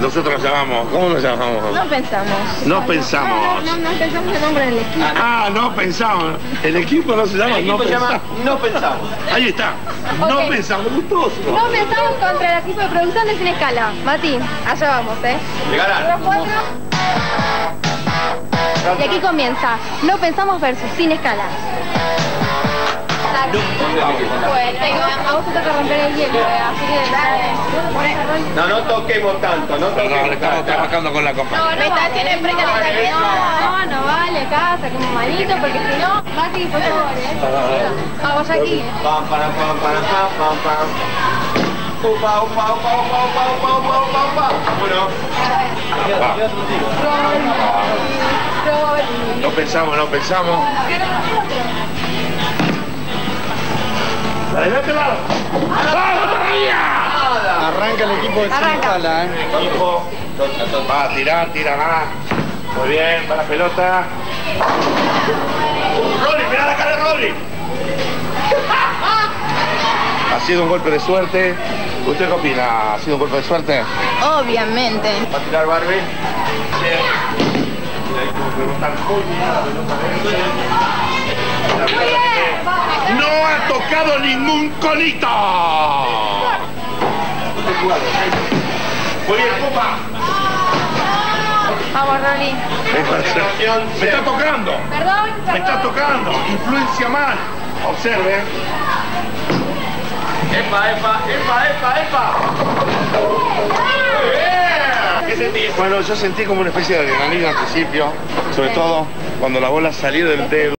Nosotros nos llamamos, ¿cómo nos llamamos? No pensamos. No pensamos. No, no, no pensamos el nombre del equipo. Ah, no pensamos. El equipo no se llama El No se llama Pensamos. No Pensamos. Ahí está. No Ok. pensamos, gustoso. No pensamos contra el equipo de producción de Sin Escala. Mati, allá vamos, ¿eh? Los cuatro. Y aquí comienza. No pensamos versus Sin Escala. Bueno, a vos te toca romper el hielo, así que... No, no toquemos tanto, no Perdón, toquemos estamos tanto. trabajando con la copa. No, no, está tiene precariedad. No, no vale acá, saquemos manito, porque si no, Mati, por favor, ¿eh? Vamos aquí. Pam, para, pam, para, pam, pam, pam. Upa, upa, upa, upa, upa, upa, upa, upa, upa. Uno. No pensamos, no pensamos. ¡Adelátela! ¡Ah! Arranca el equipo de Chipala, ¿eh? El equipo. Va, tira, tira, nada. Muy bien, va la pelota. ¡Robin, mirá la cara de ¿Ha sido un golpe de suerte? ¿Usted qué opina? ¿Ha sido un golpe de suerte? Obviamente. ¿Va a tirar Barbie? ¡No! Ningún colito. Muy bien, Copa. Vamos, Rolly. Me está tocando. Perdón, Me está tocando. Influencia mal. Observe. Epa, epa, epa, epa, epa. ¿Qué sentís? Bueno, yo sentí como una especie de adrenalina al principio, sobre todo cuando la bola salió del dedo.